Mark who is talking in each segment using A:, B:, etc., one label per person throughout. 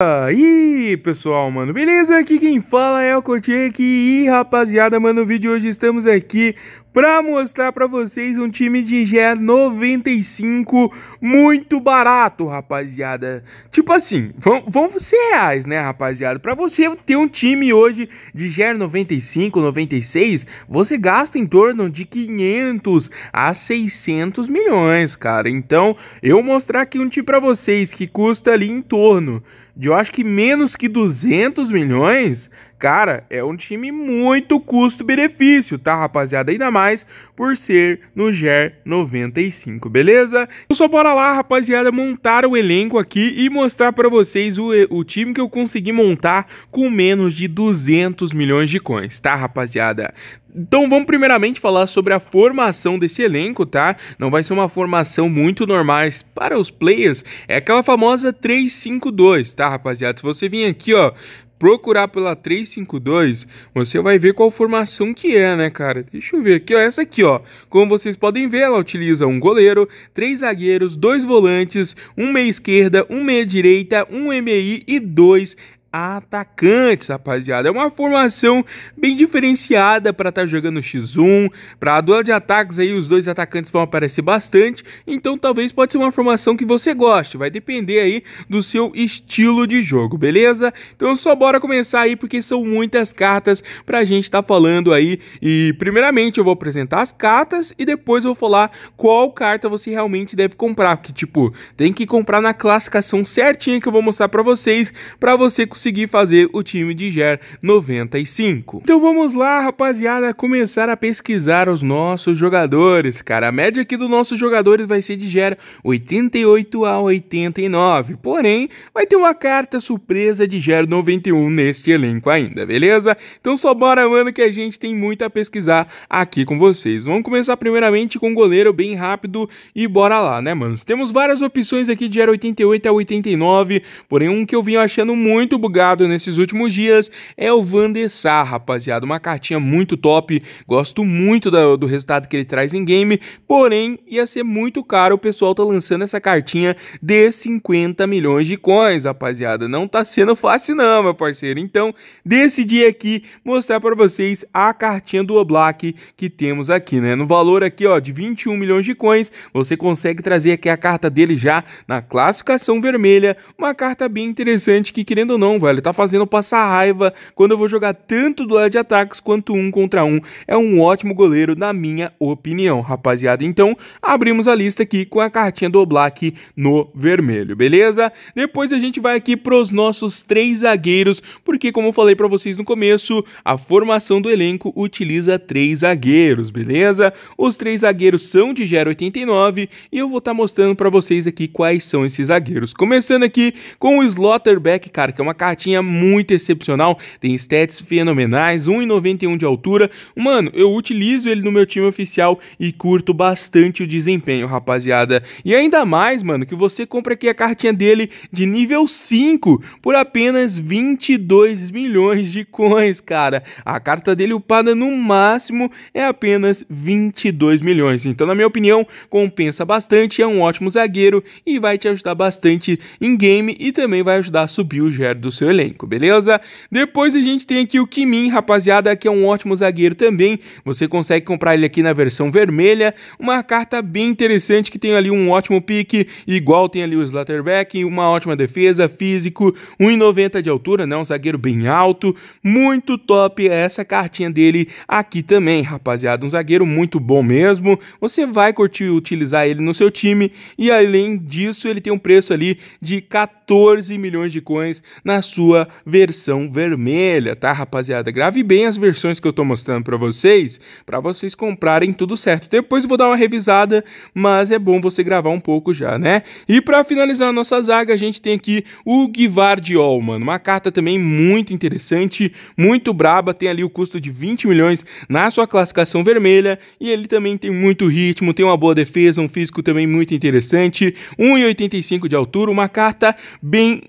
A: Aí pessoal, mano, beleza? Aqui quem fala é o Kotiek e rapaziada, mano, no vídeo de hoje estamos aqui pra mostrar pra vocês um time de GER 95 muito barato, rapaziada. Tipo assim, vamos ser reais, né, rapaziada? Pra você ter um time hoje de GER 95, 96, você gasta em torno de 500 a 600 milhões, cara. Então, eu mostrar aqui um time pra vocês que custa ali em torno de, eu acho que menos que 200 milhões, cara, é um time muito custo-benefício, tá, rapaziada? Ainda mais por ser no GER 95, beleza? Então só bora lá, rapaziada, montar o elenco aqui e mostrar para vocês o, o time que eu consegui montar com menos de 200 milhões de coins, tá, rapaziada? Então vamos primeiramente falar sobre a formação desse elenco, tá? Não vai ser uma formação muito normais para os players, é aquela famosa 3-5-2, tá, rapaziada? Se você vir aqui, ó, procurar pela 352, você vai ver qual formação que é, né, cara? Deixa eu ver aqui, ó, essa aqui, ó. Como vocês podem ver, ela utiliza um goleiro, três zagueiros, dois volantes, um meia esquerda, um meia direita, um MI e dois atacantes, rapaziada. É uma formação bem diferenciada para estar tá jogando X1, para duelo de ataques aí os dois atacantes vão aparecer bastante, então talvez pode ser uma formação que você goste, vai depender aí do seu estilo de jogo, beleza? Então só bora começar aí porque são muitas cartas pra gente estar tá falando aí e primeiramente eu vou apresentar as cartas e depois eu vou falar qual carta você realmente deve comprar, porque tipo, tem que comprar na classificação certinha que eu vou mostrar para vocês, para você conseguir conseguir fazer o time de GER 95. Então vamos lá, rapaziada, começar a pesquisar os nossos jogadores. Cara, a média aqui dos nossos jogadores vai ser de GER 88 a 89. Porém, vai ter uma carta surpresa de GER 91 neste elenco ainda, beleza? Então só bora, mano, que a gente tem muito a pesquisar aqui com vocês. Vamos começar primeiramente com o goleiro bem rápido e bora lá, né, mano? Temos várias opções aqui de GER 88 a 89, porém um que eu vim achando muito bugado nesses últimos dias é o Van rapaziada. Uma cartinha muito top, gosto muito do, do resultado que ele traz em game, porém ia ser muito caro. O pessoal tá lançando essa cartinha de 50 milhões de coins, rapaziada. Não tá sendo fácil não, meu parceiro. Então, decidi aqui mostrar para vocês a cartinha do Oblak que temos aqui, né? No valor aqui, ó, de 21 milhões de coins, você consegue trazer aqui a carta dele já na classificação vermelha, uma carta bem interessante que, querendo ou não, velho. Tá fazendo passar raiva quando eu vou jogar tanto duelo de ataques quanto um contra um. É um ótimo goleiro, na minha opinião, rapaziada. Então, abrimos a lista aqui com a cartinha do Black no vermelho, beleza? Depois a gente vai aqui pros nossos três zagueiros, porque como eu falei para vocês no começo, a formação do elenco utiliza três zagueiros, beleza? Os três zagueiros são de 0,89 e eu vou estar tá mostrando para vocês aqui quais são esses zagueiros. Começando aqui com o Slotterback, cara, que é uma cartinha muito excepcional, tem stats fenomenais, 1,91 de altura. Mano, eu utilizo ele no meu time oficial e curto bastante o desempenho, rapaziada. E ainda mais, mano, que você compra aqui a cartinha dele de nível 5 por apenas 22 milhões de coins, cara. A carta dele upada no máximo é apenas 22 milhões. Então, na minha opinião, compensa bastante, é um ótimo zagueiro e vai te ajudar bastante em game e também vai ajudar a subir o gero do seu elenco, beleza? Depois a gente tem aqui o Kimin, rapaziada, que é um ótimo zagueiro também. Você consegue comprar ele aqui na versão vermelha. Uma carta bem interessante que tem ali um ótimo pique, igual tem ali o Slatterback, uma ótima defesa, físico, 1,90 de altura, né? Um zagueiro bem alto, muito top essa cartinha dele aqui também, rapaziada. Um zagueiro muito bom mesmo. Você vai curtir utilizar ele no seu time e além disso, ele tem um preço ali de 14 milhões de coins na sua versão vermelha, tá, rapaziada? Grave bem as versões que eu tô mostrando para vocês, para vocês comprarem tudo certo. Depois vou dar uma revisada, mas é bom você gravar um pouco já, né? E para finalizar a nossa zaga, a gente tem aqui o Guivardiol, mano. Uma carta também muito interessante, muito braba, tem ali o custo de 20 milhões na sua classificação vermelha, e ele também tem muito ritmo, tem uma boa defesa, um físico também muito interessante, 1,85 de altura, uma carta bem...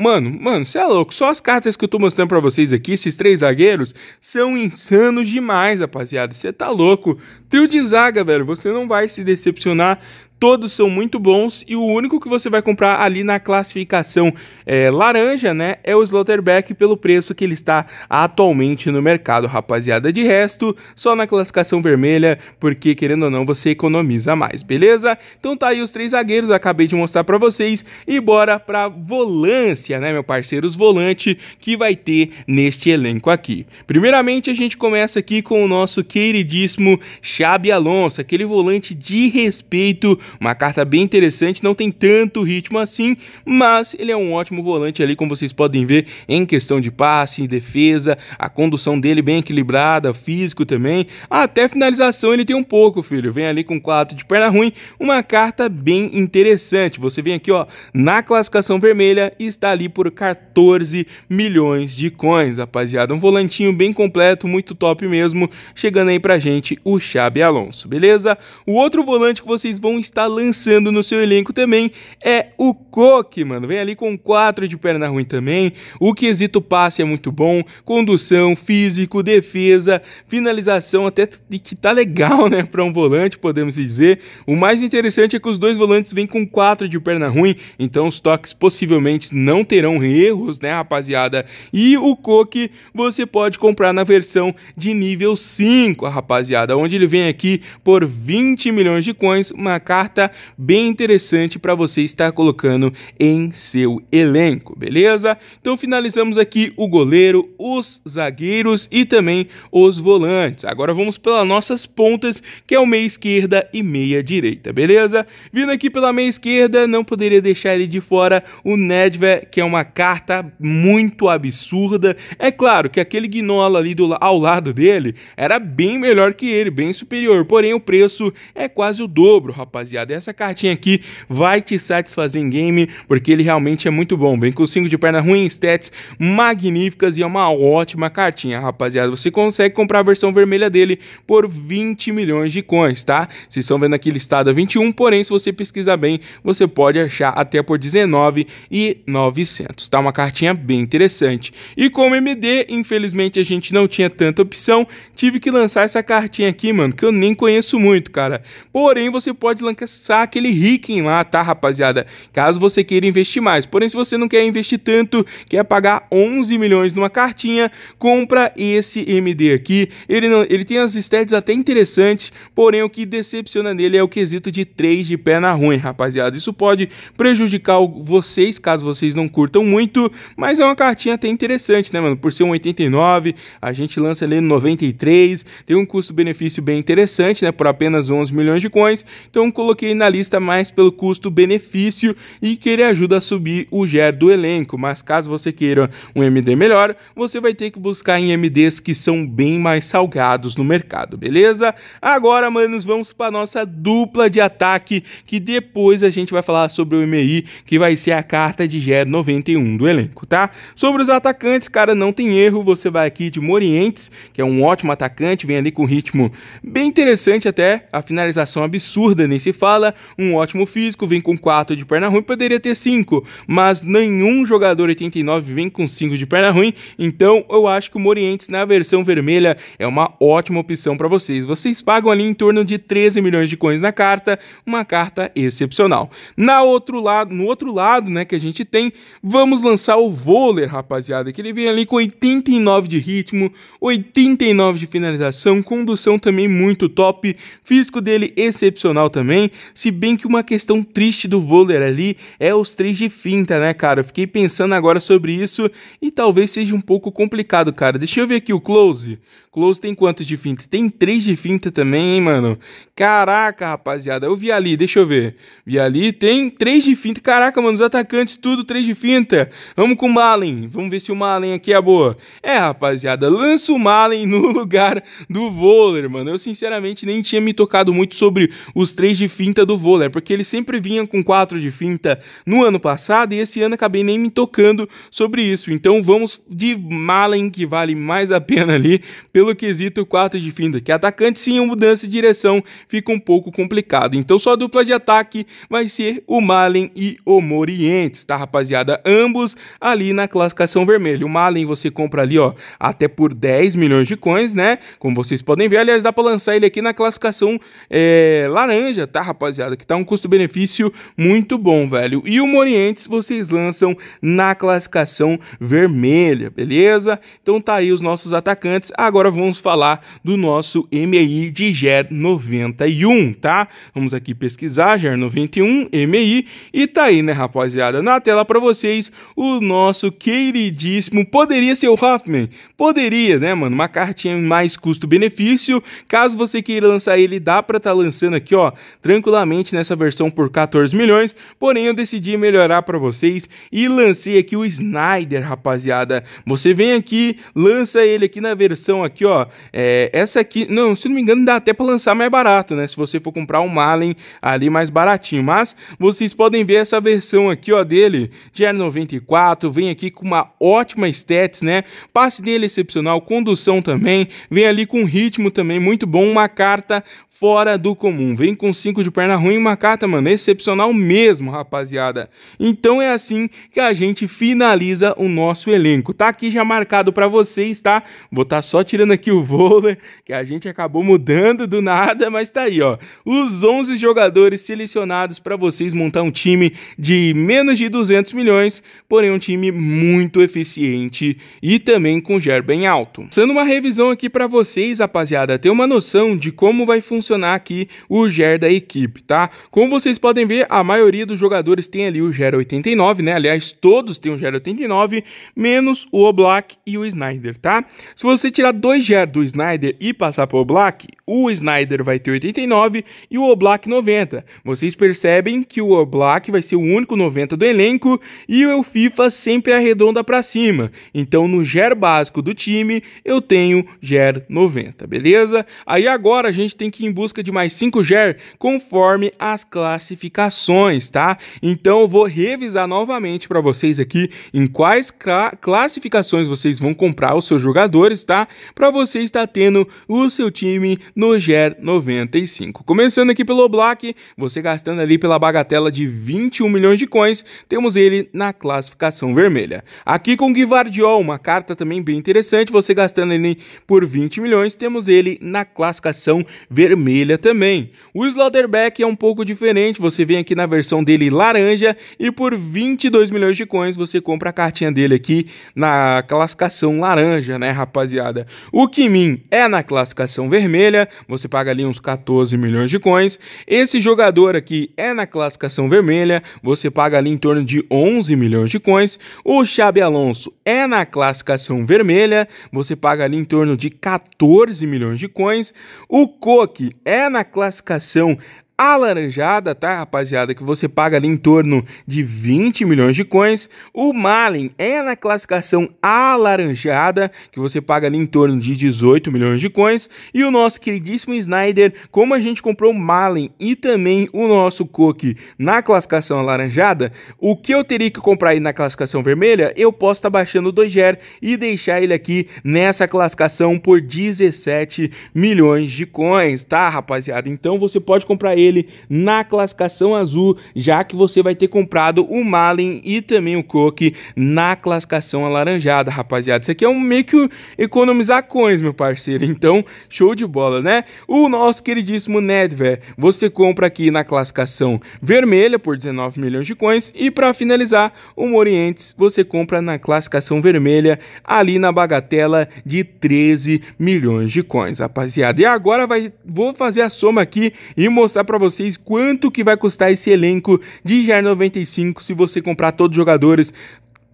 A: Mano, mano, você é louco. Só as cartas que eu tô mostrando pra vocês aqui, esses três zagueiros, são insanos demais, rapaziada. Você tá louco. Trio de zaga, velho. Você não vai se decepcionar todos são muito bons e o único que você vai comprar ali na classificação é, laranja, né, é o Slotterback pelo preço que ele está atualmente no mercado, rapaziada. De resto, só na classificação vermelha, porque querendo ou não, você economiza mais, beleza? Então tá aí os três zagueiros, acabei de mostrar para vocês e bora pra volância, né, meu parceiro, os volante que vai ter neste elenco aqui. Primeiramente, a gente começa aqui com o nosso queridíssimo Xabi Alonso, aquele volante de respeito uma carta bem interessante, não tem tanto ritmo assim, mas ele é um ótimo volante ali, como vocês podem ver, em questão de passe, defesa, a condução dele bem equilibrada, físico também, até finalização ele tem um pouco, filho. Vem ali com 4 de perna ruim, uma carta bem interessante. Você vem aqui, ó, na classificação vermelha e está ali por 14 milhões de coins, rapaziada. Um volantinho bem completo, muito top mesmo, chegando aí pra gente o Xabi Alonso, beleza? O outro volante que vocês vão estar está lançando no seu elenco também é o Coque, mano. Vem ali com 4 de perna ruim também. O quesito passe é muito bom. Condução, físico, defesa, finalização até que tá legal, né? Para um volante, podemos dizer. O mais interessante é que os dois volantes vêm com 4 de perna ruim. Então os toques possivelmente não terão erros, né, rapaziada? E o Coque você pode comprar na versão de nível 5, rapaziada. Onde ele vem aqui por 20 milhões de coins. Uma carta carta bem interessante para você estar colocando em seu elenco, beleza? Então finalizamos aqui o goleiro, os zagueiros e também os volantes. Agora vamos pelas nossas pontas, que é o meia esquerda e meia direita, beleza? Vindo aqui pela meia esquerda, não poderia deixar ele de fora o Nedved, que é uma carta muito absurda. É claro que aquele Gnola ali do, ao lado dele era bem melhor que ele, bem superior, porém o preço é quase o dobro, rapaziada rapaziada. Essa cartinha aqui vai te satisfazer em game, porque ele realmente é muito bom. Vem com 5 de perna ruim, stats magníficas e é uma ótima cartinha, rapaziada. Você consegue comprar a versão vermelha dele por 20 milhões de coins, tá? Vocês estão vendo aqui listado a 21, porém, se você pesquisar bem, você pode achar até por 19 e 900, tá? Uma cartinha bem interessante. E como MD, infelizmente a gente não tinha tanta opção, tive que lançar essa cartinha aqui, mano, que eu nem conheço muito, cara. Porém, você pode lançar lançar aquele Ricken lá, tá, rapaziada? Caso você queira investir mais. Porém, se você não quer investir tanto, quer pagar 11 milhões numa cartinha, compra esse MD aqui. Ele, não, ele tem as stats até interessantes, porém o que decepciona nele é o quesito de 3 de perna ruim, rapaziada. Isso pode prejudicar vocês, caso vocês não curtam muito, mas é uma cartinha até interessante, né, mano? Por ser um 89, a gente lança ele no 93, tem um custo-benefício bem interessante, né, por apenas 11 milhões de coins. Então, coloquei na lista mais pelo custo-benefício e que ele ajuda a subir o GER do elenco, mas caso você queira um MD melhor, você vai ter que buscar em MDs que são bem mais salgados no mercado, beleza? Agora, manos, vamos para nossa dupla de ataque, que depois a gente vai falar sobre o MI, que vai ser a carta de GER 91 do elenco, tá? Sobre os atacantes, cara, não tem erro, você vai aqui de Morientes, que é um ótimo atacante, vem ali com ritmo bem interessante até, a finalização absurda nesse fala, um ótimo físico, vem com 4 de perna ruim, poderia ter 5, mas nenhum jogador 89 vem com 5 de perna ruim, então eu acho que o Morientes na versão vermelha é uma ótima opção para vocês. Vocês pagam ali em torno de 13 milhões de coins na carta, uma carta excepcional. Na outro lado, no outro lado, né, que a gente tem, vamos lançar o Voller, rapaziada, que ele vem ali com 89 de ritmo, 89 de finalização, condução também muito top, físico dele excepcional também, se bem que uma questão triste do Voller ali é os três de finta, né, cara? Eu fiquei pensando agora sobre isso e talvez seja um pouco complicado, cara. Deixa eu ver aqui o Close. Close tem quantos de finta? Tem três de finta também, hein, mano? Caraca, rapaziada. Eu vi ali, deixa eu ver. Vi ali, tem três de finta. Caraca, mano, os atacantes tudo três de finta. Vamos com o Malen. Vamos ver se o Malen aqui é boa. É, rapaziada, lança o Malen no lugar do Voller, mano. Eu sinceramente nem tinha me tocado muito sobre os três de finta do Voller, porque ele sempre vinha com quatro de finta no ano passado e esse ano acabei nem me tocando sobre isso. Então vamos de Malen, que vale mais a pena ali pelo quesito 4 de finta, que atacante sim, mudança de direção fica um pouco complicado. Então só a dupla de ataque vai ser o Malen e o Morientes, tá rapaziada? Ambos ali na classificação vermelha. O Malen você compra ali, ó, até por 10 milhões de coins, né? Como vocês podem ver, aliás, dá para lançar ele aqui na classificação é, laranja, tá rapaziada? Que tá um custo-benefício muito bom, velho. E o Morientes vocês lançam na classificação vermelha, beleza? Então tá aí os nossos atacantes. Agora vamos falar do nosso MI de GER 91, tá? Vamos aqui pesquisar GER 91, MI, e tá aí, né, rapaziada? Na tela para vocês, o nosso queridíssimo, poderia ser o Hoffman? Poderia, né, mano? Uma cartinha mais custo-benefício. Caso você queira lançar ele, dá pra tá lançando aqui, ó, tranquilamente nessa versão por 14 milhões. Porém, eu decidi melhorar para vocês e lancei aqui o Snyder, rapaziada. Você vem aqui, lança ele aqui na versão aqui, ó. É, essa aqui, não, se não me engano, dá até para lançar mais barato, né? Se você for comprar um Malen ali mais baratinho. Mas vocês podem ver essa versão aqui, ó, dele, de 94, vem aqui com uma ótima stats, né? Passe dele excepcional, condução também, vem ali com ritmo também muito bom, uma carta fora do comum. Vem com 5 de perna ruim, uma carta, mano, excepcional mesmo, rapaziada. Então é assim que a gente finaliza o nosso elenco. Tá aqui já marcado para vocês, tá? Vou estar tá só tirando aqui o vôlei, que a gente acabou mudando do nada, mas tá aí, ó. Os 11 jogadores selecionados para vocês montar um time de menos de 200 milhões, porém um time muito eficiente e também com GER bem alto. Sendo uma revisão aqui para vocês, rapaziada, ter uma noção de como vai funcionar aqui o GER da equipe, tá? Como vocês podem ver, a maioria dos jogadores tem ali o GER 89, né? Aliás, todos têm o GER 89, menos o Oblak e o Snyder, tá? Se você tirar dois GER do Snyder e passar para o Oblak, o Snyder vai ter 89 e o Oblak 90. Vocês percebem que o Oblak vai ser o único 90 do elenco e o FIFA sempre arredonda para cima. Então, no GER básico do time, eu tenho GER 90, beleza? Aí agora a gente tem que ir em busca de mais 5 GER conforme as classificações, tá? Então eu vou revisar novamente para vocês aqui em quais classificações vocês vão comprar os seus jogadores, tá? Para você estar tendo o seu time no GER 95. Começando aqui pelo Black, você gastando ali pela bagatela de 21 milhões de coins, temos ele na classificação vermelha. Aqui com Guivardiol, uma carta também bem interessante, você gastando ele por 20 milhões, temos ele na classificação vermelha também. O Slaughterback é um pouco diferente, você vem aqui na versão dele laranja e por 22 milhões de coins você compra a cartinha dele aqui na classificação laranja, né, rapaziada? O Kimin é na classificação vermelha, você paga ali uns 14 milhões de coins. Esse jogador aqui é na classificação vermelha, você paga ali em torno de 11 milhões de coins. O Xabi Alonso é na classificação vermelha, você paga ali em torno de 14 milhões de coins. O Coque é na classificação alaranjada, tá, rapaziada? Que você paga ali em torno de 20 milhões de coins. O Malin é na classificação alaranjada, que você paga ali em torno de 18 milhões de coins. E o nosso queridíssimo Snyder, como a gente comprou o Malin e também o nosso Cook na classificação alaranjada, o que eu teria que comprar aí na classificação vermelha, eu posso estar tá baixando o Doger e deixar ele aqui nessa classificação por 17 milhões de coins, tá, rapaziada? Então você pode comprar ele ele na classificação azul, já que você vai ter comprado o Malin e também o Coque na classificação alaranjada, rapaziada. Isso aqui é um meio que economizar coins, meu parceiro. Então, show de bola, né? O nosso queridíssimo Nedver, você compra aqui na classificação vermelha por 19 milhões de coins e para finalizar, o Morientes você compra na classificação vermelha ali na bagatela de 13 milhões de coins, rapaziada. E agora vai, vou fazer a soma aqui e mostrar para vocês quanto que vai custar esse elenco de GR 95 se você comprar todos os jogadores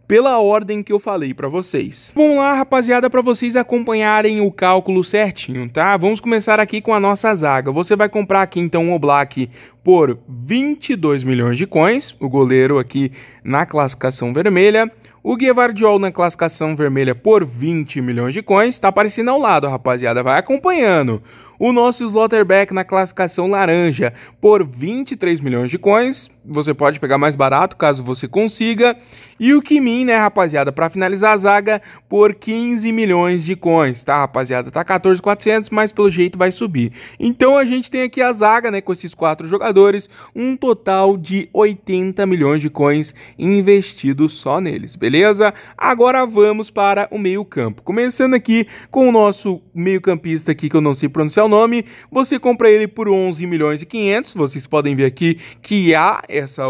A: pela ordem que eu falei para vocês. Vamos lá, rapaziada, para vocês acompanharem o cálculo certinho, tá? Vamos começar aqui com a nossa zaga. Você vai comprar aqui então o Black por 22 milhões de coins, o goleiro aqui na classificação vermelha. O Guevardiol na classificação vermelha por 20 milhões de coins. Tá aparecendo ao lado, rapaziada. Vai acompanhando. O nosso Slaughterback na classificação laranja por 23 milhões de coins. Você pode pegar mais barato caso você consiga. E o Kimin, né, rapaziada, para finalizar a zaga por 15 milhões de coins, tá, rapaziada? Tá 14,400, mas pelo jeito vai subir. Então a gente tem aqui a zaga, né, com esses quatro jogadores, um total de 80 milhões de coins investidos só neles, beleza? Agora vamos para o meio-campo. Começando aqui com o nosso meio-campista aqui que eu não sei pronunciar o nome, você compra ele por 11 milhões e 500. Vocês podem ver aqui que há essa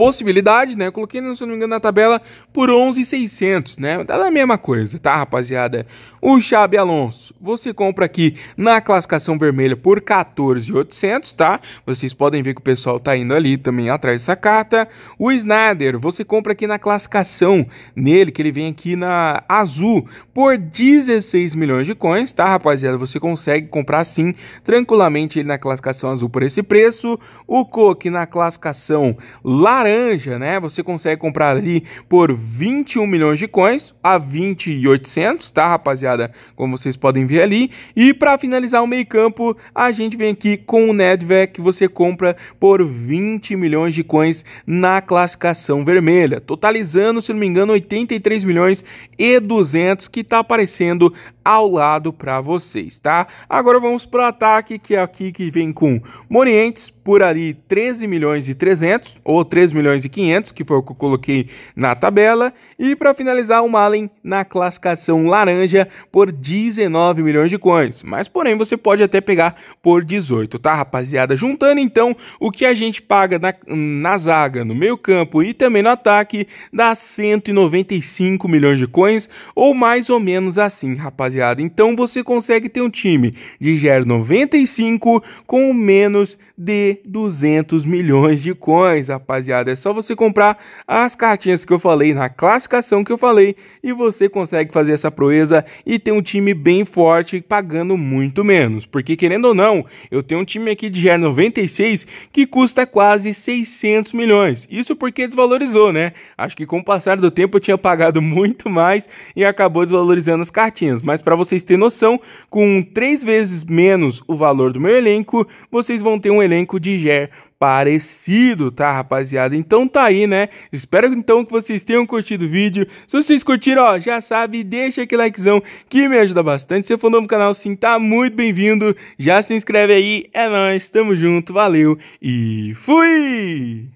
A: possibilidade, né? Eu coloquei, se não me engano, na tabela por 11,600, né? Dá a mesma coisa, tá, rapaziada? O Xabi Alonso, você compra aqui na classificação vermelha por 14,800, tá? Vocês podem ver que o pessoal tá indo ali também atrás dessa carta. O Snyder, você compra aqui na classificação nele, que ele vem aqui na azul, por 16 milhões de coins, tá, rapaziada? Você consegue comprar sim, tranquilamente ele na classificação azul por esse preço. O Coque na classificação laranja laranja, né? Você consegue comprar ali por 21 milhões de coins a 20,800, tá, rapaziada? Como vocês podem ver ali. E para finalizar o meio-campo, a gente vem aqui com o Nedved que você compra por 20 milhões de coins na classificação vermelha, totalizando, se não me engano, 83 milhões e 200 que tá aparecendo ao lado para vocês, tá? Agora vamos pro ataque, que é aqui que vem com Morientes por ali 13 milhões e 300 ou 13 milhões e 500, que foi o que eu coloquei na tabela, e para finalizar o Malen na classificação laranja por 19 milhões de coins. Mas porém você pode até pegar por 18, tá, rapaziada? Juntando então o que a gente paga na, na zaga, no meio-campo e também no ataque, dá 195 milhões de coins ou mais ou menos assim, rapaziada rapaziada. Então você consegue ter um time de GER 95 com menos de 200 milhões de coins, rapaziada. É só você comprar as cartinhas que eu falei na classificação que eu falei e você consegue fazer essa proeza e ter um time bem forte pagando muito menos. Porque querendo ou não, eu tenho um time aqui de GER 96 que custa quase 600 milhões. Isso porque desvalorizou, né? Acho que com o passar do tempo eu tinha pagado muito mais e acabou desvalorizando as cartinhas. Mas para vocês terem noção, com três vezes menos o valor do meu elenco, vocês vão ter um elenco de GER parecido, tá, rapaziada? Então tá aí, né? Espero então que vocês tenham curtido o vídeo. Se vocês curtiram, ó, já sabe, deixa aquele likezão que me ajuda bastante. Se for novo no canal, sim, tá muito bem-vindo. Já se inscreve aí, é nóis, tamo junto, valeu e fui!